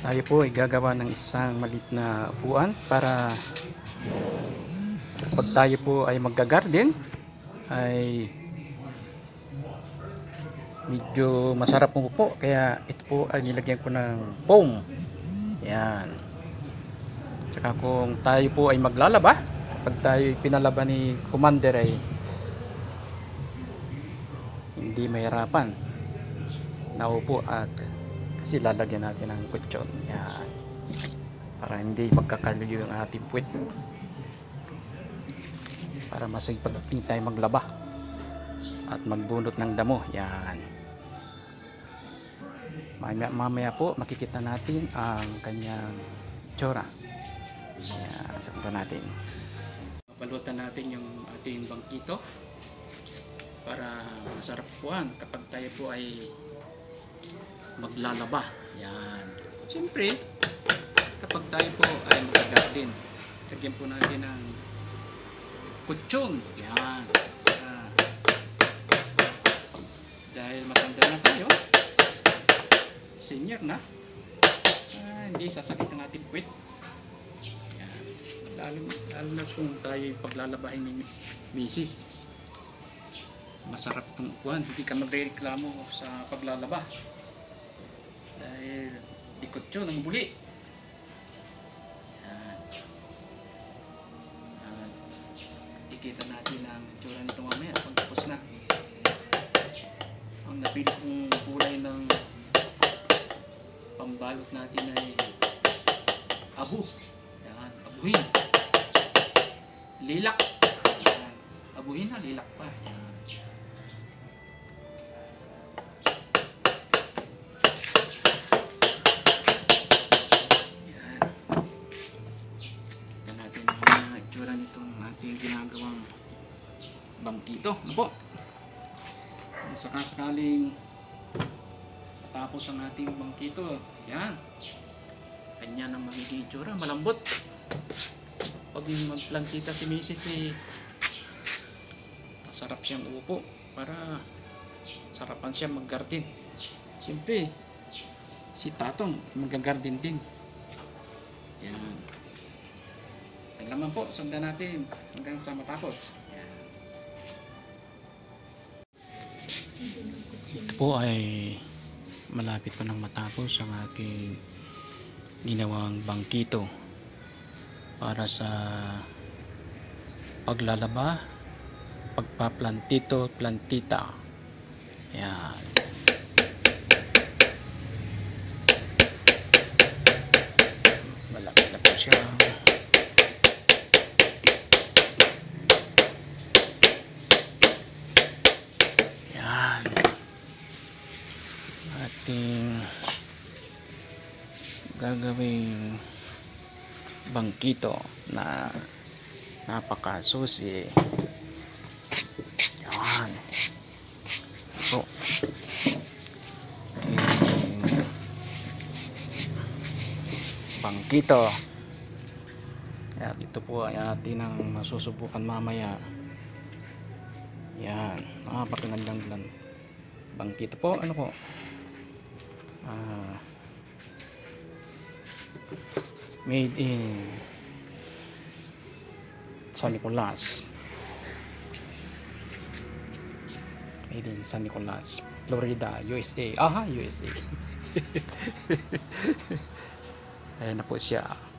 tayo po ay gagawa ng isang malit na upuan para pag tayo po ay magga-garden ay medyo masarap po po kaya ito po ay nilagyan ko ng foam. Yan. Tsaka kung tayo po ay maglalaba pag tayo ay pinalaba ni commander ay hindi mahirapan. Naupo at kasi lalagyan natin ng kutsyon. Yan. Para hindi magkakaluyo ang ating puwet. Para masipag tayo maglaba. At magbunot ng damo. Yan. Mamaya, mamaya po makikita natin ang kanyang tsura. Yan. Sakta natin. Balutan natin yung ating bangkito. Para masarap puan kapag tayo po ay maglalaba. Yan. Siyempre kapag tayo po ay magagarden lagyan po natin ng kutsyon yan. Ah. dahil matanda na tayo senior na ah, hindi sasakit ang ating puwit yan. Lalo, lalo na kung tayo paglalabahin ni misis. Masarap itong upuan. Hindi ka magre-reklamo sa paglalaba dahil ikot yun ang buli yan at ikita natin ang itsura nito mamaya pag tapos na ang napili kong kulay ng pambalot natin ay abu yan abuhin lilak yan. abuhin na lilak pa Yan. Bangkito. Ano po? Kung sakasakaling matapos ang ating bangkito, yan. Kanya na magiging itsura. Malambot. Pag magplantita si Mrs. eh, masarap siyang upo para sarapan siya mag-garden. Siyempre, si Tatong mag-garden din. Yan. Yan naman po, sundan natin hanggang sa matapos. Po ay malapit ko nang matapos ang aking ginawang bangkito para sa paglalaba, pagpaplantito, plantita. Yan. Malaki na po siya. Yan. Ating gagawing bangkito na napakasusi. Yan. So, bangkito. At ito po ay atin ang masusubukan mamaya. Yan. Napakagandang. Bangkito po. Ano po? Ah, made in San Nicolas. Made in San Nicolas, Florida, USA. Aha, USA. Ayan na po siya.